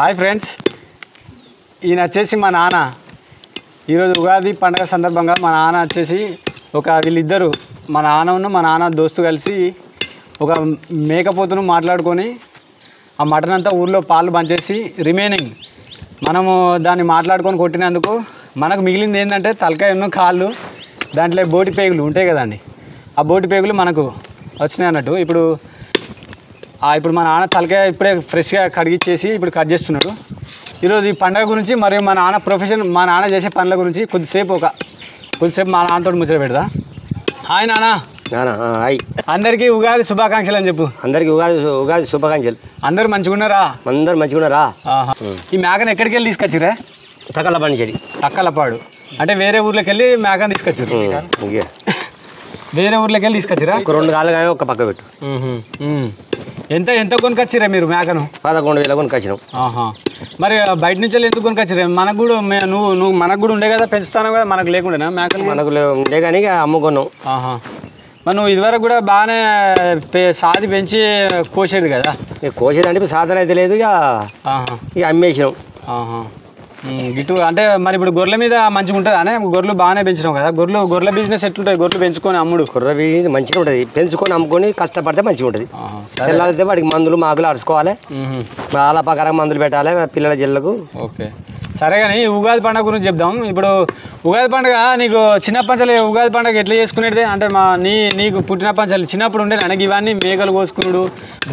Hi friends. ఈయన వచ్చేసి మా నాన్న. ఈరోజు ఉగాది పండగ సందర్భంగా మా నాన్న వచ్చేసి ఒక వీళ్ళిద్దరు మా నాన్నను మా నాన్న దోస్తు కలిసి ఒక మేకపోతును మాట్లాడుకొని ఆ మటన్ అంతా ఊర్లో పాలు పంచేసి రిమైనింగ్ మనము దాన్ని మాట్లాడుకొని కొట్టినందుకు మనకు మిగిలింది ఏంటంటే తలకాయ కాళ్ళు దాంట్లో బోటి పేగులు ఉంటాయి కదండి. ఆ బోటి పేగులు మనకు వచ్చినాయి అన్నట్టు. ఇప్పుడు ఇప్పుడు మా నాన్న తలకాయ ఇప్పుడే ఫ్రెష్గా కడిగిచ్చేసి ఇప్పుడు కట్ చేస్తున్నాడు. ఈరోజు ఈ పండగ గురించి మరియు మా నాన్న ప్రొఫెషన్ మా నాన్న చేసే పనుల గురించి కొద్దిసేపు ఒక కొద్దిసేపు మా నాన్నతో ముచ్చట పెడతా. హాయ్ నాన్న. నానా హాయ్. అందరికీ ఉగాది శుభాకాంక్షలు అని చెప్పు. అందరికి ఉగాది ఉగాది శుభాకాంక్షలు. అందరూ మంచిగున్నారా? అందరు మంచిగా ఉన్నారా ఆహా. ఈ మేకను ఎక్కడికి వెళ్ళి తీసుకొచ్చిరే తకల పని చెడి అక్కలపాడు అంటే వేరే ఊర్లోకి వెళ్ళి మేకను తీసుకొచ్చారు వేరే ఊర్లోకి వెళ్ళి తీసుకొచ్చిరా ఒక రెండు కాళ్ళు కానీ ఒక పక్క పెట్టు. ఎంత ఎంత కొనుకొచ్చిరా మీరు మేకను? పదకొండు వేల కొనుకొచ్చినాం. మరి బయట నుంచి ఎందుకు కొనుకొచ్చిరే మనకు కూడా నువ్వు నువ్వు మనకు కూడా ఉండే కదా పెంచుతాను కదా మనకు లేకుండానా మేకలు? మనకు ఉండే కానీ ఇక అమ్ముకున్నాం. ఆహా. మరి నువ్వు ఇదివరకు కూడా బాగానే సాది పెంచి కోసేది కదా? కోసేదంటే ఇప్పుడు సాధన అయితే లేదు ఇక. ఆహా. ఇక అమ్మేసినాం. గిట్టు అంటే మరి ఇప్పుడు గొర్రెల మీద మంచిగా ఉంటుంది? అనే గొర్రెలు బాగానే పెంచినావు కదా. గొర్రెలు గొర్రెల బిజినెస్ ఎట్లుంటుంది? గొర్రెలు పెంచుకొని అమ్ముడు. కుర్ర మంచిగా ఉంటుంది. పెంచుకొని అమ్ముకొని కష్టపడితే మంచిగా ఉంటుంది. పిల్లలైతే వాడికి మందులు మాకులు అరుచుకోవాలి. ఉహు. వాళ్ళ ప్రకారం మందులు పెట్టాలి పిల్లల జిల్లకు ఓకే. సరే కానీ ఉగాది పండుగ గురించి చెప్దాం. ఇప్పుడు ఉగాది పండుగ నీకు చిన్నప్పంచాలి ఉగాది పండుగ ఎట్లా చేసుకునేది? అంటే మా నీ నీకు పుట్టిన పంచాలి చిన్నప్పుడు ఉండేది అనగా ఇవన్నీ మేకలు కోసుకున్నాడు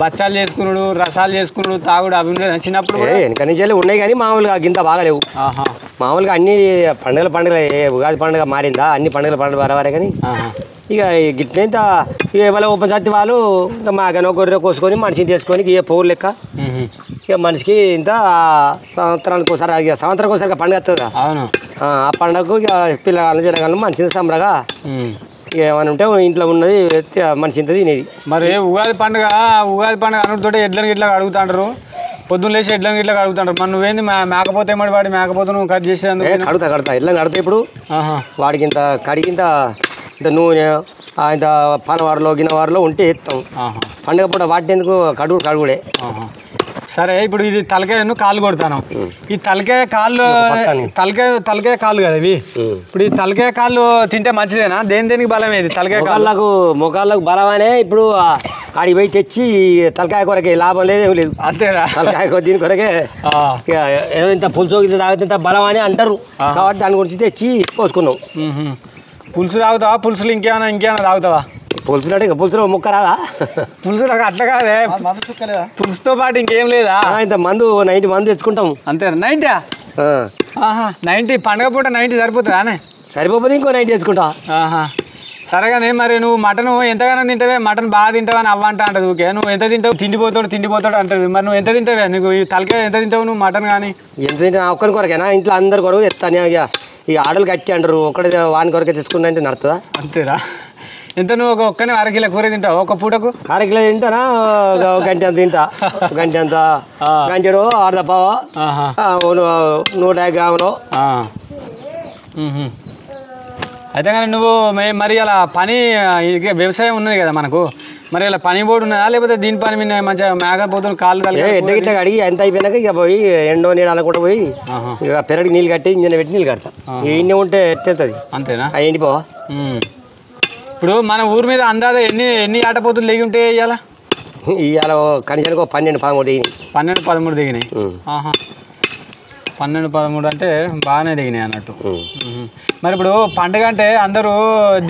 బచ్చాలు చేసుకున్నాడు రసాలు చేసుకున్నాడు తాగుడు అవి ఉండేది చిన్నప్పుడు వెనక నుంచి ఉన్నాయి కానీ మామూలుగా గింత బాగాలేవు. మామూలుగా అన్ని పండుగల పండుగ ఉగాది పండుగ మారిందా? అన్ని పండుగల పండుగ బరాబరే కానీ. ఇక గిట్ల ఇంత ఎవరి ఉపజాతి వాళ్ళు ఇంత మాకనో గొర్రె కోసుకొని మనిషిని చేసుకొని ఇక పౌరు లెక్క. ఇక మనిషికి ఇంత సంవత్సరానికి ఒకసారి ఇక సంవత్సరానికి ఒకసారి పండుగ వస్తుంది. అవును. ఆ పండుగకు ఇక పిల్లగాళ్ళు జరగాలను మనిషిని సంబరగా. ఇక ఏమైనా ఉంటే ఇంట్లో ఉన్నది మనిషి ఇంత తినేది. మరి ఉగాది పండుగ ఉగాది పండుగ అనుకుంటుంటే ఎడ్లని గిట్లా అడుగుతాంటారు పొద్దున్న లేచి ఎడ్లని గిట్లా అడుగుతాంటారు మరి నువ్వేంది మేకపోతే ఏమడి వాడి మేకపోతే నువ్వు కట్ ఏ చేసేందుకు కడుతా కడతా ఇట్లా కడతా ఇప్పుడు వాడికి ఇంత కడిగి ఇంత నూనె ఇంత పనవారిలో గిన్నవారిలో ఉంటే ఎత్తాం. పండుగ పూట వాటి ఎందుకు కడుగు కడుగుడే. సరే ఇప్పుడు ఇది తలకాయ కాలు కొడతాను. ఈ తలకాయ కాళ్ళు. తలకాయ తలకాయ కాళ్ళు కదా ఇవి? ఇప్పుడు ఈ తలకాయ కాళ్ళు తింటే మంచిదేనా? దేని దేనికి బలం ఏది తలకాయ కాళ్ళు? మొగాళ్ళకు మొగాళ్ళకు బలమనే ఇప్పుడు ఆడికి పోయి తెచ్చి తలకాయ కొరకే లాభం లేదు లేదు. అంతేరా తలకాయ దీని కొరకే ఏదో ఇంత పులుసు ఇంత తాగితే ఇంత బలం అని అంటారు కాబట్టి దాని గురించి తెచ్చి పోసుకున్నాం. పులుసు తాగుతావా? పులుసులు ఇంకేమైనా ఇంకేమైనా తాగుతావా? పులుసు అంటే ఇక పులుసులో ముక్క రాదా? పులుసు నాకు అట్లా కాదే. పులుసుతో పాటు ఇంకేం లేదా? ఆ, ఇంత మందు నైన్టీ మందు తెచ్చుకుంటాం. అంతేనా? నైంటీ ఆ. ఆహా నైంటీ పండగ పూట నైంటీ సరిపోతుందానే సరిపోతే ఇంకో నైన్టీ తెచ్చుకుంటా. ఆహా. సరేగానే మరి నువ్వు మటన్ ఎంతగానో తింటావే? మటన్ బాగా తింటావని అవ్వ అంట అంటది ఓకే నువ్వు ఎంత తింటావు? తిండిపోతాడు తిండిపోతాడు అంటది. మరి నువ్వు ఎంత తింటావే? నీకు ఈ తలకాయ ఎంత తింటావు నువ్వు మటన్ కానీ? ఎంత తింటే? నా ఒక్కరి కొరకేనా? ఇంట్లో అందరి కొరకు తెస్తాను ఇక. ఈ ఆడలు కట్టి అంటారు ఒక్కడే వాని కొరకే అంటే నడుతుందా? అంతేరా. ఎంత నువ్వు ఒక ఒక్కనే అరకిలో కూర తింటావు? ఒక పూటకు? అర కిలో తింటానా? ఒక గంట అంత తింటా. గంట అంత. గంటడు అర్ధ పావ? ఆహా. ఆ, ఓ ను- నూట యాభై గ్రాములు. అయితే కానీ నువ్వు మరి అలా పని వ్యవసాయం ఉన్నది కదా మనకు. మరి ఇలా పని బోర్డు ఉన్నదా? లేకపోతే దీని పని మీద మంచిగా మేకపోతులు కాళ్ళు ఏ తలకాయ ఎడ్డ గిట్ల కడిగి ఎంత అయిపోయినాక ఇక పోయి ఎండో నీళ్ళు అనుకుంటా పోయి. ఇక పెరడికి నీళ్ళు కట్టి ఇంజన్ పెట్టి నీళ్ళు కడతా. ఇన్ని ఉంటే ఎట్టెళ్తుంది? అంతేనా? అవి ఎండిపోవా మ్మ్. ఇప్పుడు మన ఊరి మీద అందాజ ఎన్ని ఎన్ని ఆటపోతులు దిగి ఉంటాయి ఇవాళ ఇవాళ కనీసానికి పన్నెండు పదమూడు దిగినాయి. పన్నెండు పదమూడు దిగినాయి. పన్నెండు పదమూడు అంటే బాగానే దిగినాయి అన్నట్టు. మరి ఇప్పుడు పండుగ అంటే అందరూ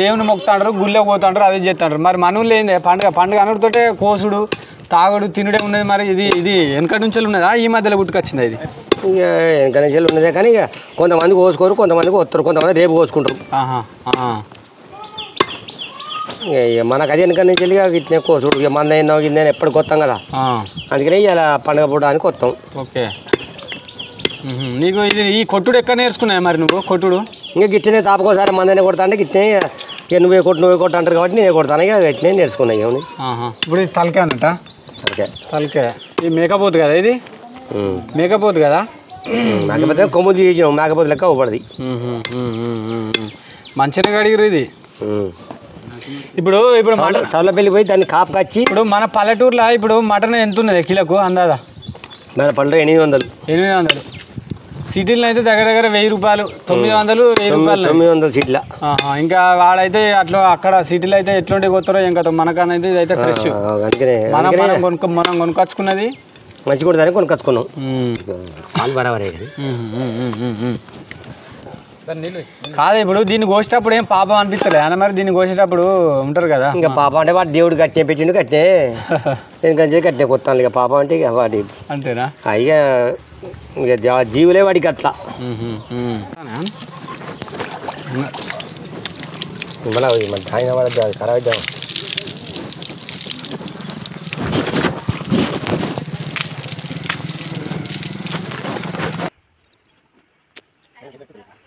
దేవుని మొక్కుతాంటారు గుళ్ళో పోతాంటారు అది చేస్తుంటారు మరి మన ఊళ్ళో ఏంది? పండుగ పండుగ అనుడితోటే కోసుడు తాగుడు తినుడే ఉన్నది మరి ఇది ఇది వెనకటి నుంచి ఉన్నదా? ఈ మధ్యలో పుట్టుకొచ్చింది ఇది? ఇక వెనక నుంచి ఉన్నదే కానీ ఇక కొంతమంది కోసుకోరు కొంతమందికి వస్తారు కొంతమంది రేపు కోసుకుంటారు. ఆహా. ఇక మనకు అది వెనక నుంచి వెళ్ళి ఇక ఇట్లనే కోసుడు. ఇక మంద అయినా కింద ఎప్పటికి వస్తాం కదా. ఆ. అందుకనే ఇవాళ పండుగ పూటానికి వస్తాం ఓకే. మ్మ్. నీకు ఇది ఈ కొట్టుడు ఎక్కడ నేర్చుకున్నావు మరి నువ్వు? కొట్టుడు? ఇంకా గిట్లనే తాపకోసారి మందనే కొడతా అంటే గిట్లనే ఇక నువ్వే కొట్టు నువ్వే కొట్టు అంటారు కాబట్టి నేనే కొడతాను. ఇక గిట్లనే నేర్చుకున్నాయి ఏమని. ఇప్పుడు ఇది తలకాయ అన్నట్ట సరికే తలకాయ. ఇది మేకపోతు కదా ఇది. మేకపోతు కదా? మేకపోతే కొమ్ము తీసినాం మేకపోతే లెక్క అవ్వబడది మంచిగా కడిగిరు ఇది. ఇప్పుడు ఇప్పుడు మటన్ సవల పెళ్ళి పోయి దాన్ని కాపు కచ్చి ఇప్పుడు మన పల్లెటూరులో ఇప్పుడు మటన్ ఎంత ఉన్నది కిలోకు అందాదా మన పళ్ళు ఎనిమిది వందలు. ఎనిమిది వందలు. సిటీలో అయితే దగ్గర దగ్గర వెయ్యి రూపాయలు తొమ్మిది వందలు వెయ్యి రూపాయలు. తొమ్మిది వందల సీట్ల. ఇంకా వాడైతే అట్లా అక్కడ సిటీలో అయితే ఎట్లాంటి కొత్తరో ఇంకా మనకనైతే ఇదైతే ఫ్రెష్ మనం మనం కొనుక్కో మనం కొనుక్కొచ్చుకున్నది. మంచిగా ఉంటుందని కొనుక్కొచ్చుకున్నాం. ఉమ్. పాలు బరాబరే కానీ. ఉమ్, ఉమ్, ఉమ్, ఉమ్, ఉమ్. కాదు ఇప్పుడు దీన్ని కోసేటప్పుడు ఏం పాపం అనిపిస్తలే. అన్న మరి దీన్ని కోసేటప్పుడు ఉంటారు కదా. ఇంకా పాప అంటే వాడు దేవుడు కట్టే పెట్టిండు కట్టే. నేను కంటే కట్టే కొత్తాను ఇక పాప అంటే ఇక వాడి అంతేనా? ఇక ఇక జీవులే వాడికి అట్లా ఇవ్వనా మన తాగిన పడద్దు అది ఖరాబ్ అవుతాం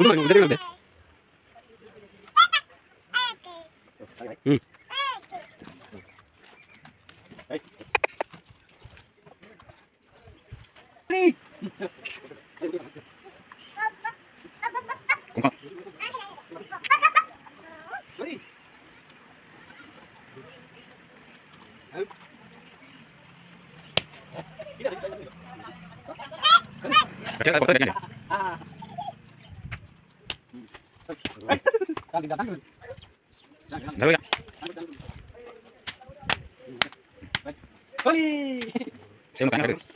ఉంటుంది ఉంటుంది Kerja tak boleh kan? Ah. Kali datang dulu. Dulu ya. Kali. Saya makan dulu.